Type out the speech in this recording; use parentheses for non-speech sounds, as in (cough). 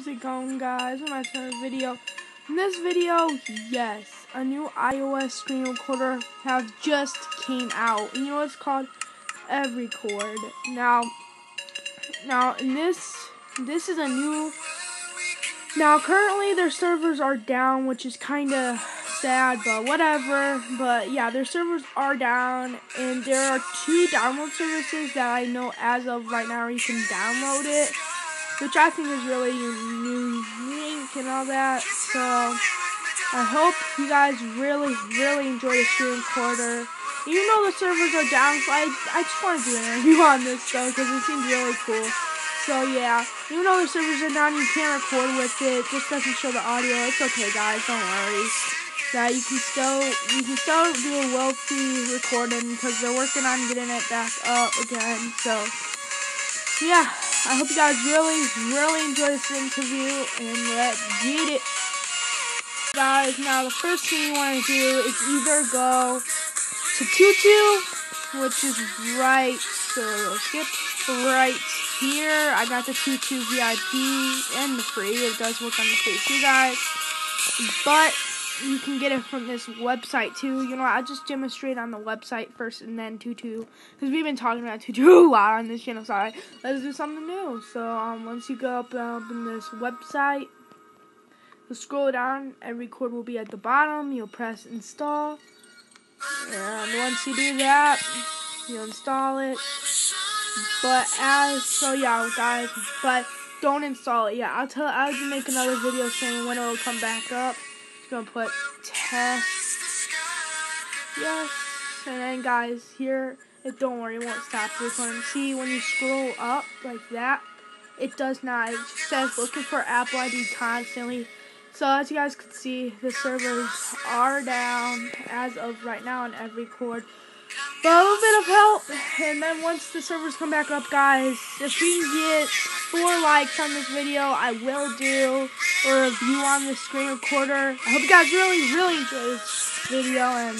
how's it going guys? Welcome back video. In this video, yes, a new iOS screen recorder have just came out. You know it's called? Evercord. Now, now in this, this is a new, now currently their servers are down, which is kind of sad, but whatever. But yeah, their servers are down, and there are two download services that I know as of right now you can download it which I think is really unique and all that. So I hope you guys really, really enjoy the stream quarter. Even though the servers are down, so I, I just want to do an interview (laughs) on this though because it seems really cool. So yeah, even though the servers are down, you can't record with it. Just doesn't show the audio. It's okay, guys. Don't worry. That you can still you can still do a wealthy recording because they're working on getting it back up again. So yeah. I hope you guys really, really enjoy this interview, and let's get it. Guys, now the first thing you want to do is either go to Tutu, which is right, so skip, right here. I got the Tutu VIP and the free. It does work on the free too, guys. But you can get it from this website too. You know, I'll just demonstrate on the website first and then Tutu. Because we've been talking about Tutu (laughs) a lot on this channel, so I, let's do something new. So, um, once you go up, up in this website, you scroll down, Evercord will be at the bottom. You'll press install. And once you do that, you'll install it. But as, so yeah, guys, but don't install it yet. I'll tell, I'll make another video saying when it will come back up gonna put test. Yes. And then guys, here, it don't worry, it won't stop recording. See, when you scroll up like that, it does not. It says looking for Apple ID constantly. So as you guys can see, the servers are down as of right now on Evercord. But a little bit of help, and then once the servers come back up, guys, if we can get four likes on this video, I will do a review on the screen recorder. I hope you guys really, really enjoy this video, and